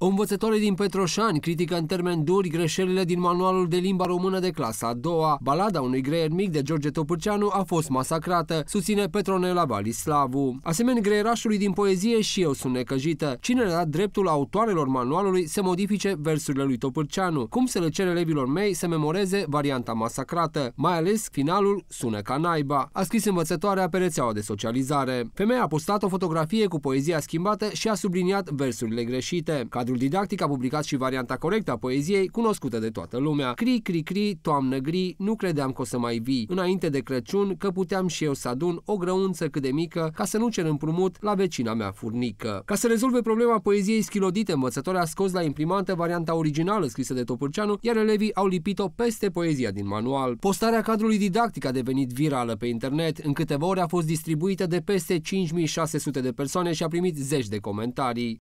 O învățătoare din Petroșani critică în termeni duri greșelile din manualul de limba română de clasa a doua. Balada unui greier mic de George Topârceanu a fost masacrată, susține Petronela Balislavu. Asemenea greierașului din poezie și eu sunt necăjită. Cine le-a dat dreptul autoarelor manualului să modifice versurile lui Topârceanu? Cum să le cere elevilor mei să memoreze varianta masacrată? Mai ales finalul sună ca naiba, a scris învățătoarea pe rețeaua de socializare. Femeia a postat o fotografie cu poezia schimbată și a subliniat versurile greșite. Cadrul didactic a publicat și varianta corectă a poeziei, cunoscută de toată lumea. Cri, cri, cri, toamnă gri, nu credeam că o să mai vii. Înainte de Crăciun, că puteam și eu să adun o grăunță cât de mică ca să nu cer împrumut la vecina mea furnică. Ca să rezolve problema poeziei schilodite, învățătoarea a scos la imprimantă varianta originală scrisă de Topârceanu, iar elevii au lipit-o peste poezia din manual. Postarea cadrului didactic a devenit virală pe internet. În câteva ore a fost distribuită de peste 5600 de persoane și a primit zeci de comentarii.